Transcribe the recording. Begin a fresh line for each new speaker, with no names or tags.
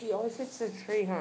He always hits the tree, huh?